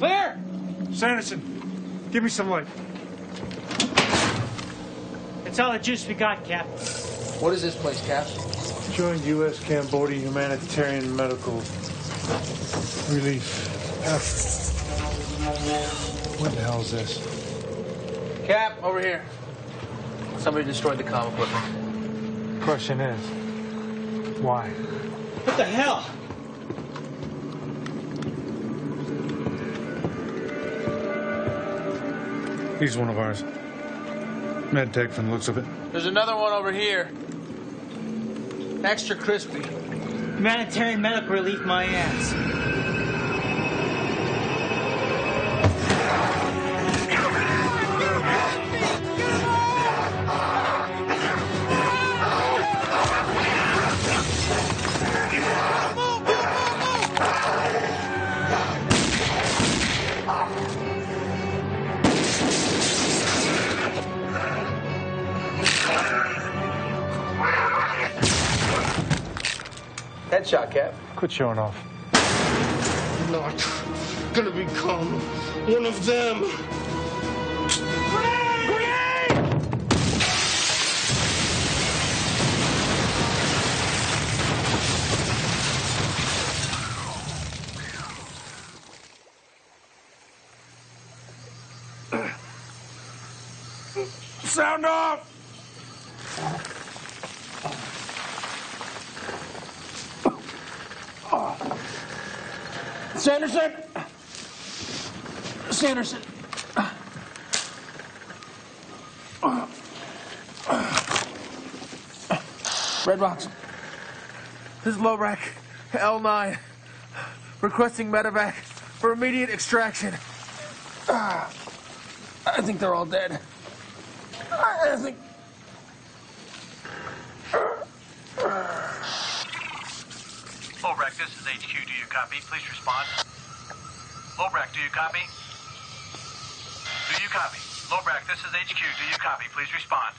Clear! Clear! Clear! Sanderson, give me some light. It's all the juice we got, Cap. What is this place, Cap? Joined U.S. Cambodia Humanitarian Medical Relief. Ah. What the hell is this? Cap, over here. Somebody destroyed the comm equipment. Question is, why? What the hell? He's one of ours. MedTech from the looks of it. There's another one over here. Extra crispy. Humanitarian medical relief, my ass. Headshot, Cap. Quit showing off. Not gonna become one of them. Sound off! Sanderson! Sanderson! Red Rocks. This is Lobrak, L9. Requesting medevac for immediate extraction. Ah, I think they're all dead. I I think. This is HQ. Do you copy? Please respond. Lobrak, do you copy? Do you copy? Lobrak, this is HQ. Do you copy? Please respond.